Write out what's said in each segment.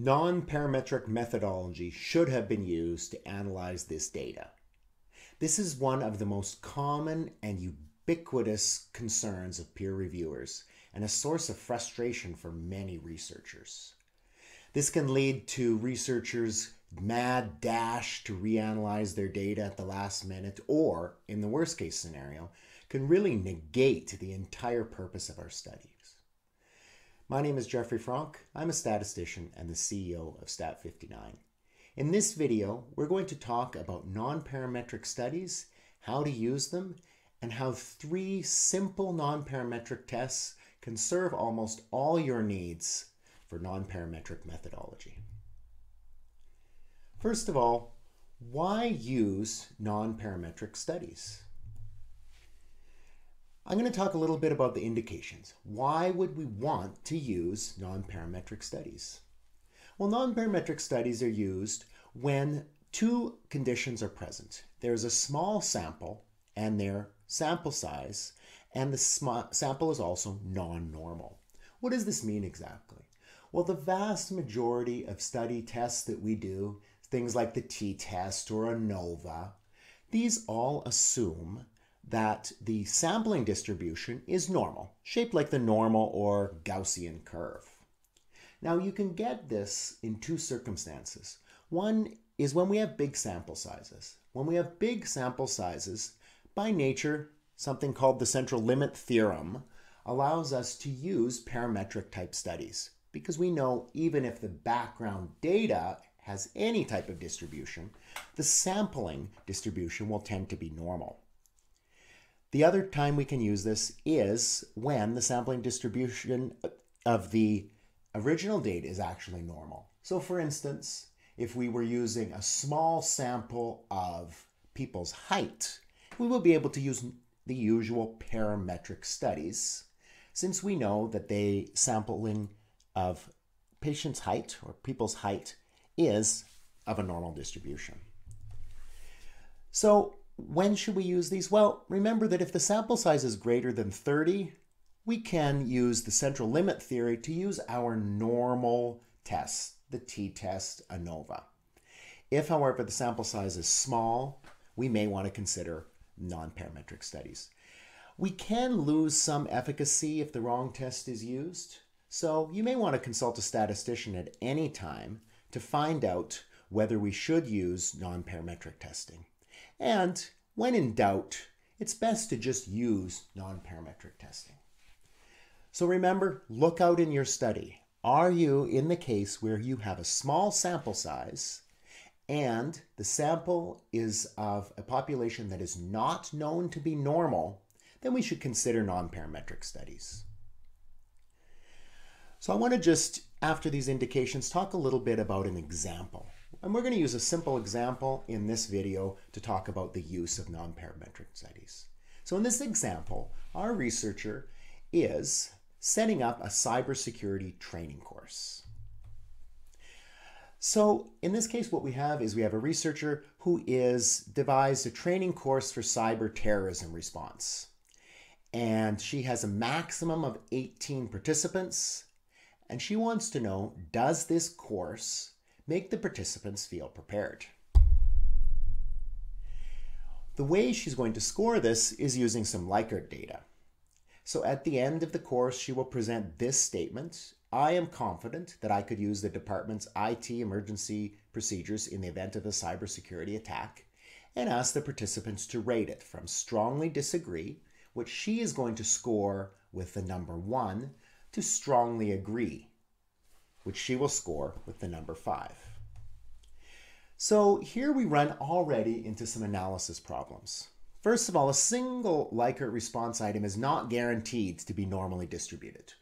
Non-parametric methodology should have been used to analyze this data. This is one of the most common and ubiquitous concerns of peer reviewers and a source of frustration for many researchers. This can lead to researchers mad dash to reanalyze their data at the last minute or, in the worst case scenario, can really negate the entire purpose of our studies. My name is Jeffrey Franck. I'm a statistician and the CEO of Stat59. In this video, we're going to talk about non-parametric studies, how to use them, and how three simple non-parametric tests can serve almost all your needs for non-parametric methodology. First of all, why use non-parametric studies? I'm going to talk a little bit about the indications. Why would we want to use non-parametric studies? Well, non-parametric studies are used when two conditions are present. There's a small sample and their sample size, and the sample is also non-normal. What does this mean exactly? Well, the vast majority of study tests that we do, things like the t-test or ANOVA, these all assume that the sampling distribution is normal, shaped like the normal or Gaussian curve. Now you can get this in two circumstances. One is when we have big sample sizes. When we have big sample sizes, by nature, something called the central limit theorem allows us to use parametric type studies because we know even if the background data has any type of distribution, the sampling distribution will tend to be normal. The other time we can use this is when the sampling distribution of the original data is actually normal. So for instance, if we were using a small sample of people's height, we will be able to use the usual parametric studies since we know that the sampling of patient's height or people's height is of a normal distribution. So when should we use these? Well, remember that if the sample size is greater than 30, we can use the central limit theory to use our normal test, the t-test ANOVA. If, however, the sample size is small, we may want to consider non-parametric studies. We can lose some efficacy if the wrong test is used, so you may want to consult a statistician at any time to find out whether we should use non-parametric testing. And when in doubt, it's best to just use non-parametric testing. So remember, look out in your study. Are you in the case where you have a small sample size and the sample is of a population that is not known to be normal, then we should consider non-parametric studies. So I want to just, after these indications, talk a little bit about an example. And we're going to use a simple example in this video to talk about the use of non-parametric studies. So in this example, our researcher is setting up a cybersecurity training course. So in this case, what we have is we have a researcher who is devised a training course for cyber terrorism response. And she has a maximum of 18 participants. And she wants to know, does this course make the participants feel prepared. The way she's going to score this is using some Likert data. So at the end of the course, she will present this statement. I am confident that I could use the department's IT emergency procedures in the event of a cybersecurity attack and ask the participants to rate it from strongly disagree, which she is going to score with the number one, to strongly agree, which she will score with the number 5. So here we run already into some analysis problems. First of all, a single Likert response item is not guaranteed to be normally distributed.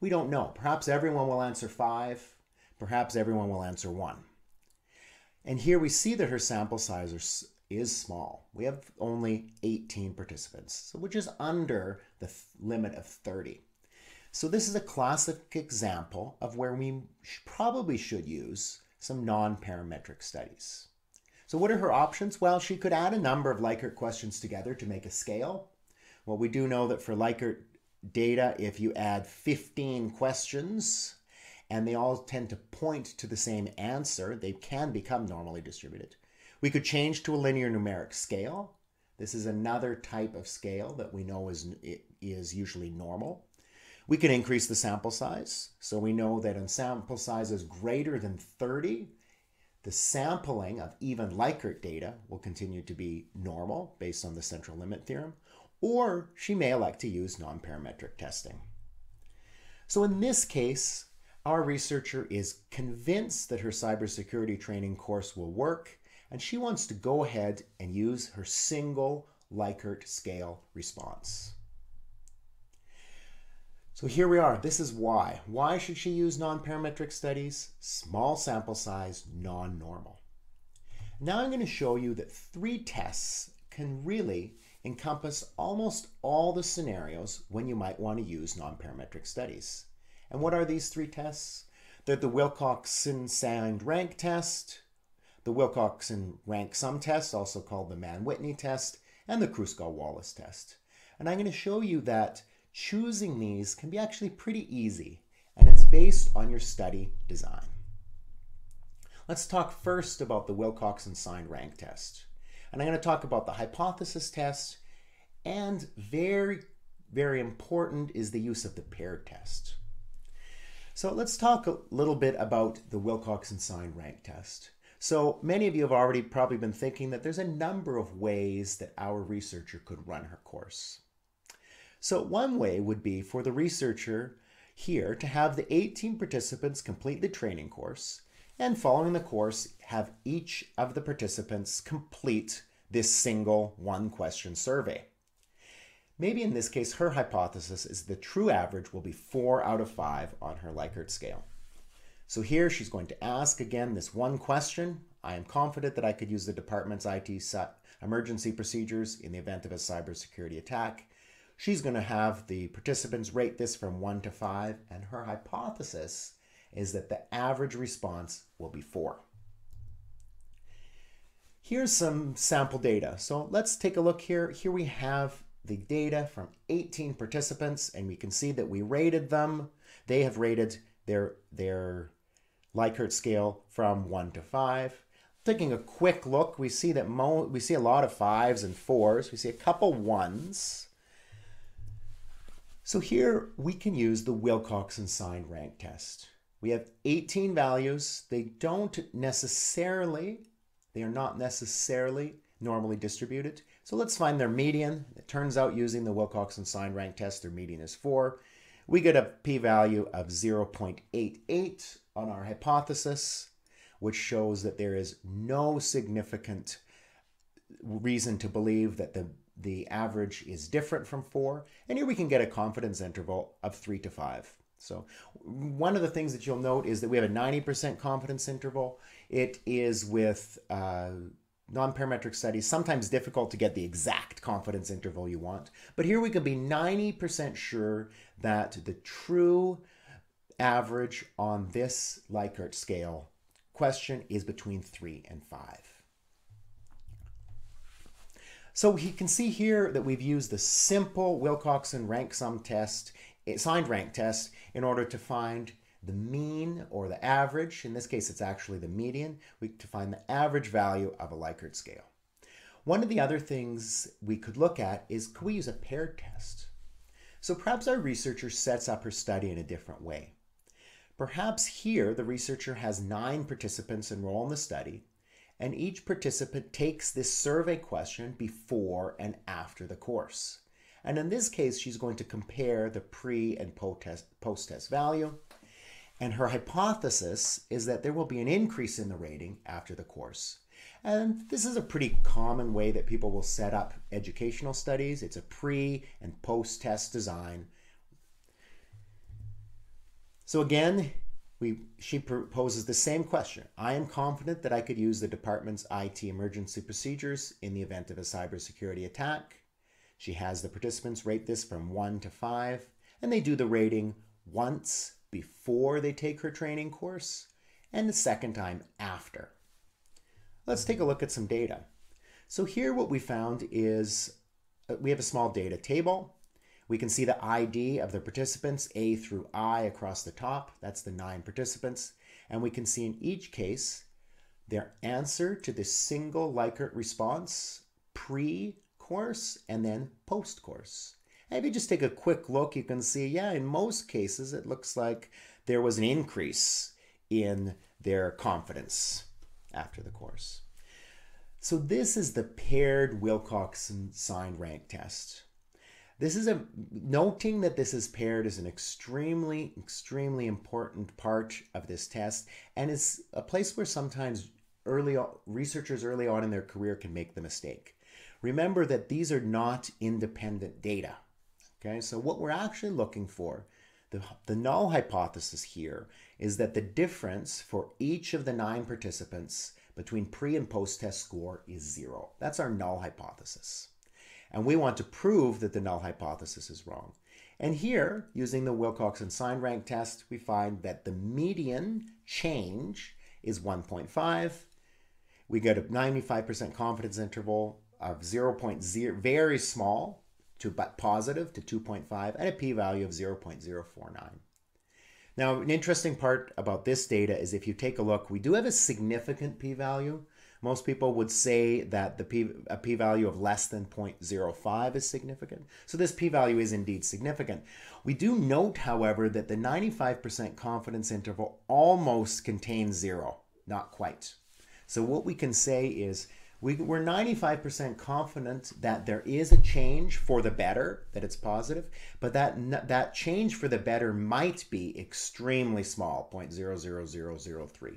We don't know. Perhaps everyone will answer 5, perhaps everyone will answer 1. And here we see that her sample size is small. We have only 18 participants, so which is under the limit of 30. So this is a classic example of where we probably should use some non-parametric studies. So what are her options? Well, she could add a number of Likert questions together to make a scale. Well, we do know that for Likert data, if you add 15 questions and they all tend to point to the same answer. They can become normally distributed. We could change to a linear numeric scale. This is another type of scale that we know is, is usually normal. We can increase the sample size. So we know that in sample sizes greater than 30, the sampling of even Likert data will continue to be normal based on the central limit theorem, or she may elect to use nonparametric testing. So in this case, our researcher is convinced that her cybersecurity training course will work, and she wants to go ahead and use her single Likert scale response. So here we are. This is why. Why should she use non-parametric studies? Small sample size, non-normal. Now I'm going to show you that three tests can really encompass almost all the scenarios when you might want to use non-parametric studies. And what are these three tests? They're the Wilcoxon signed rank test, the Wilcoxon rank sum test, also called the Mann-Whitney test, and the Kruskal-Wallis test. And I'm going to show you that choosing these can be actually pretty easy, and it's based on your study design. Let's talk first about the Wilcoxon signed rank test. And I'm going to talk about the hypothesis test, and very, very important is the use of the paired test. So let's talk a little bit about the Wilcoxon signed rank test. So many of you have already probably been thinking that there's a number of ways that our researcher could run her course. So one way would be for the researcher here to have the 18 participants complete the training course and following the course have each of the participants complete this single one question survey. Maybe in this case, her hypothesis is the true average will be four out of five on her Likert scale. So here she's going to ask again this one question. I am confident that I could use the department's IT emergency procedures in the event of a cybersecurity attack. She's going to have the participants rate this from 1 to 5, and her hypothesis is that the average response will be 4. Here's some sample data. So let's take a look here. Here we have the data from 18 participants, and we can see that we rated them. They have rated their, their Likert scale from 1 to 5. Taking a quick look, we see that we see a lot of 5s and 4s. We see a couple 1s. So here we can use the Wilcoxon signed rank test. We have 18 values. They don't necessarily, they are not necessarily normally distributed. So let's find their median. It turns out using the Wilcoxon signed rank test, their median is 4. We get a p-value of 0.88 on our hypothesis, which shows that there is no significant reason to believe that the the average is different from four. And here we can get a confidence interval of three to five. So one of the things that you'll note is that we have a 90% confidence interval. It is with uh, non-parametric studies sometimes difficult to get the exact confidence interval you want. But here we can be 90% sure that the true average on this Likert scale question is between 3 and 5. So you can see here that we've used the simple Wilcoxon rank sum test, eh, signed rank test, in order to find the mean or the average. In this case, it's actually the median, we, to find the average value of a Likert scale. One of the other things we could look at is could we use a paired test? So perhaps our researcher sets up her study in a different way. Perhaps here the researcher has nine participants enroll in the study and each participant takes this survey question before and after the course. And in this case, she's going to compare the pre and post-test value. And her hypothesis is that there will be an increase in the rating after the course. And this is a pretty common way that people will set up educational studies. It's a pre and post-test design. So again, we, she proposes the same question. I am confident that I could use the department's IT emergency procedures in the event of a cybersecurity attack. She has the participants rate this from 1 to 5, and they do the rating once before they take her training course and the second time after. Let's take a look at some data. So here what we found is uh, we have a small data table. We can see the ID of the participants, A through I across the top. That's the nine participants. And we can see in each case their answer to the single Likert response pre-course and then post-course. If you just take a quick look, you can see, yeah, in most cases, it looks like there was an increase in their confidence after the course. So this is the paired Wilcoxon signed rank test. This is a noting that this is paired is an extremely, extremely important part of this test, and it's a place where sometimes early researchers early on in their career can make the mistake. Remember that these are not independent data. Okay, so what we're actually looking for, the, the null hypothesis here, is that the difference for each of the nine participants between pre and post test score is zero. That's our null hypothesis. And we want to prove that the null hypothesis is wrong. And here, using the Wilcoxon sign rank test, we find that the median change is 1.5. We get a 95% confidence interval of 0.0, very small to but positive to 2.5, and a p-value of 0.049. Now, an interesting part about this data is if you take a look, we do have a significant p-value, most people would say that the p, a p-value of less than 0.05 is significant. So this p-value is indeed significant. We do note, however, that the 95% confidence interval almost contains zero, not quite. So what we can say is we, we're 95% confident that there is a change for the better, that it's positive, but that, that change for the better might be extremely small, 0.00003.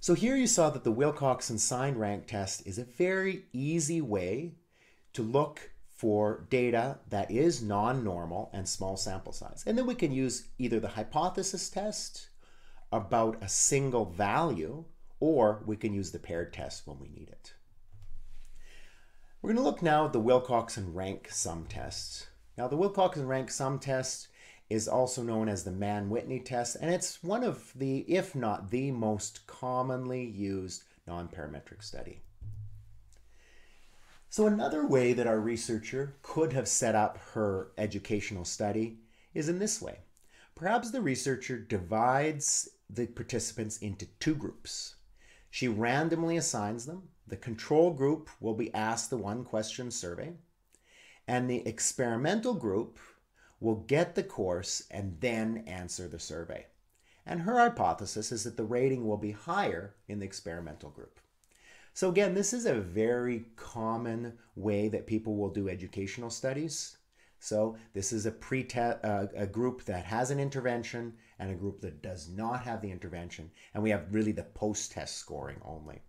So here you saw that the Wilcoxon sign rank test is a very easy way to look for data that is non-normal and small sample size. And then we can use either the hypothesis test about a single value, or we can use the paired test when we need it. We're going to look now at the Wilcoxon rank sum test. Now the Wilcoxon rank sum test is also known as the Mann-Whitney test, and it's one of the, if not the most commonly used non-parametric study. So another way that our researcher could have set up her educational study is in this way. Perhaps the researcher divides the participants into two groups. She randomly assigns them. The control group will be asked the one question survey, and the experimental group will get the course and then answer the survey. And her hypothesis is that the rating will be higher in the experimental group. So again, this is a very common way that people will do educational studies. So this is a pre uh, a group that has an intervention and a group that does not have the intervention, and we have really the post-test scoring only.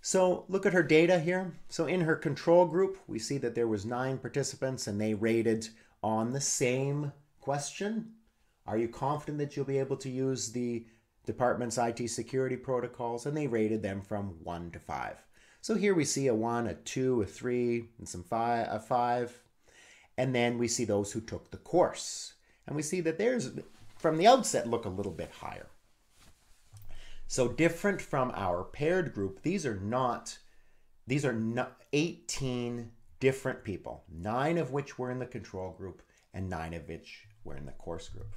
So look at her data here. So in her control group, we see that there was nine participants and they rated on the same question. Are you confident that you'll be able to use the department's IT security protocols? And they rated them from one to five. So here we see a one, a two, a three, and some five, a five. And then we see those who took the course. And we see that there's, from the outset, look a little bit higher. So different from our paired group, these are not, these are not 18 different people, nine of which were in the control group and nine of which were in the course group.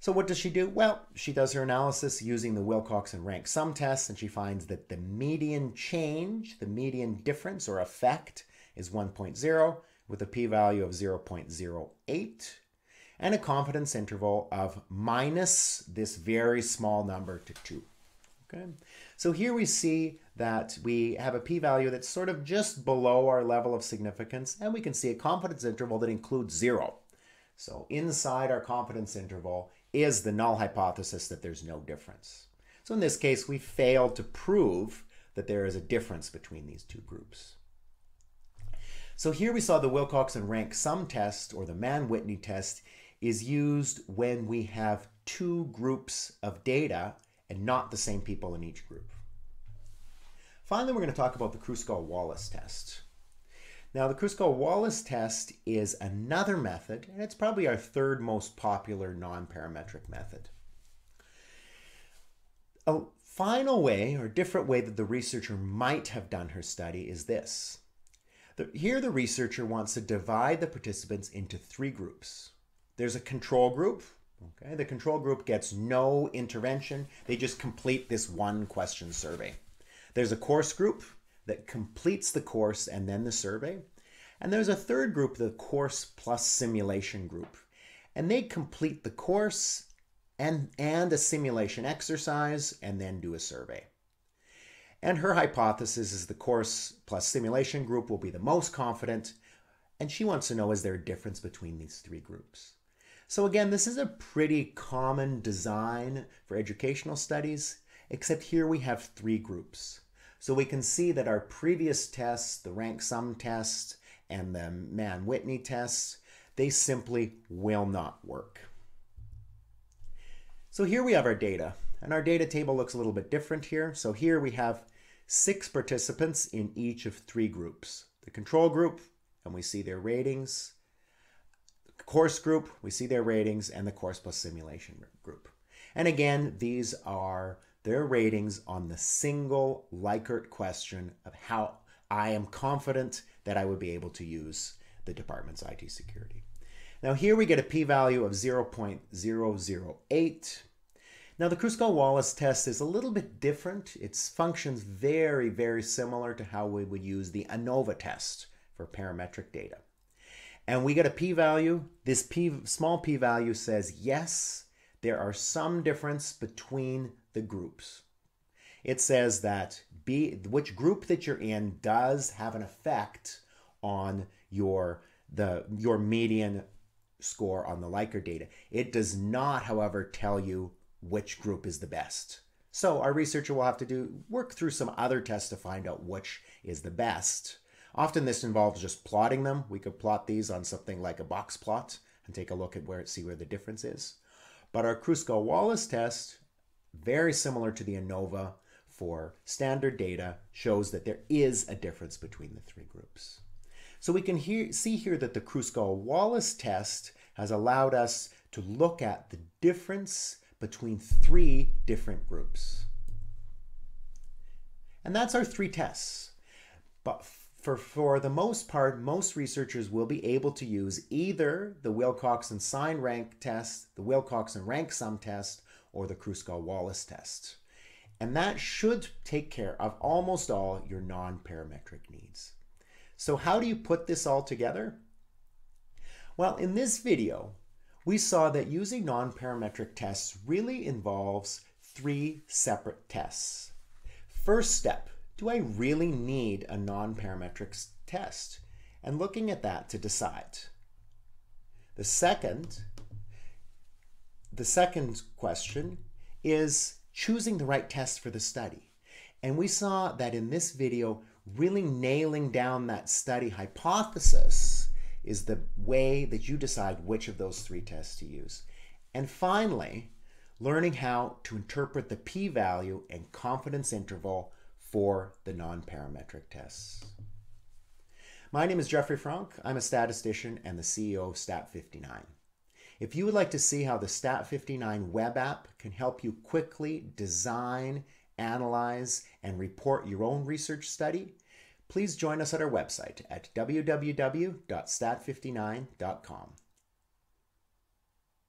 So what does she do? Well, she does her analysis using the Wilcoxon rank sum test, and she finds that the median change, the median difference or effect, is 1.0 with a p-value of 0.08 and a confidence interval of minus this very small number to 2. Okay, so here we see that we have a p-value that's sort of just below our level of significance, and we can see a confidence interval that includes zero. So inside our confidence interval is the null hypothesis that there's no difference. So in this case, we failed to prove that there is a difference between these two groups. So here we saw the Wilcoxon rank sum test, or the Mann-Whitney test, is used when we have two groups of data and not the same people in each group. Finally, we're going to talk about the Kruskal-Wallis test. Now, the Kruskal-Wallis test is another method, and it's probably our third most popular non-parametric method. A final way, or different way that the researcher might have done her study is this. Here, the researcher wants to divide the participants into three groups. There's a control group. Okay, the control group gets no intervention. They just complete this one question survey. There's a course group that completes the course and then the survey. And there's a third group, the course plus simulation group. And they complete the course and, and a simulation exercise and then do a survey. And her hypothesis is the course plus simulation group will be the most confident. And she wants to know is there a difference between these three groups? So, again, this is a pretty common design for educational studies, except here we have three groups. So we can see that our previous tests, the rank sum test and the Mann-Whitney tests, they simply will not work. So here we have our data, and our data table looks a little bit different here. So here we have six participants in each of three groups. The control group, and we see their ratings. Course group, we see their ratings, and the course plus simulation group. And again, these are their ratings on the single Likert question of how I am confident that I would be able to use the department's IT security. Now here we get a p-value of 0.008. Now the Kruskal-Wallis test is a little bit different. It functions very, very similar to how we would use the ANOVA test for parametric data. And we get a p-value. This p small p-value says yes, there are some difference between the groups. It says that B, which group that you're in does have an effect on your the your median score on the Likert data. It does not, however, tell you which group is the best. So our researcher will have to do work through some other tests to find out which is the best. Often this involves just plotting them. We could plot these on something like a box plot and take a look at where see where the difference is. But our Kruskal-Wallis test, very similar to the ANOVA for standard data, shows that there is a difference between the three groups. So we can hear, see here that the Kruskal-Wallis test has allowed us to look at the difference between three different groups. And that's our three tests. But for, for the most part, most researchers will be able to use either the Wilcoxon sign rank test, the Wilcoxon rank sum test, or the Kruskal-Wallis test. And that should take care of almost all your non-parametric needs. So how do you put this all together? Well, in this video, we saw that using non-parametric tests really involves three separate tests. First step, do I really need a non-parametric test? And looking at that to decide. The second, the second question is choosing the right test for the study. And we saw that in this video, really nailing down that study hypothesis is the way that you decide which of those three tests to use. And finally, learning how to interpret the p-value and confidence interval for the non-parametric tests. My name is Jeffrey Frank. I'm a statistician and the CEO of Stat59. If you would like to see how the Stat59 web app can help you quickly design, analyze, and report your own research study, please join us at our website at www.stat59.com.